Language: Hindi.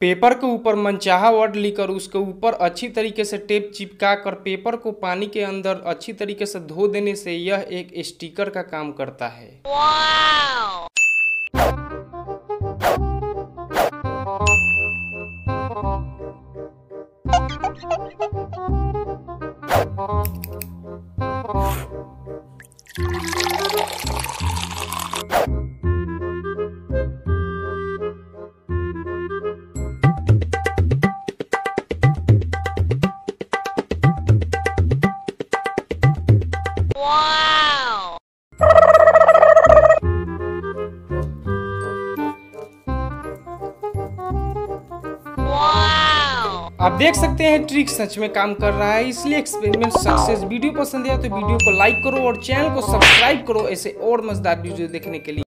पेपर के ऊपर मनचाहा वर्ड लिखकर उसके ऊपर अच्छी तरीके से टेप चिपका कर पेपर को पानी के अंदर अच्छी तरीके से धो देने से यह एक स्टिकर का काम करता है। आप देख सकते हैं ट्रिक सच में काम कर रहा है, इसलिए एक्सपेरिमेंट सक्सेस वीडियो पसंद आया तो वीडियो को लाइक करो और चैनल को सब्सक्राइब करो ऐसे और मज़ेदार वीडियो देखने के लिए।